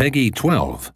Peggy 12.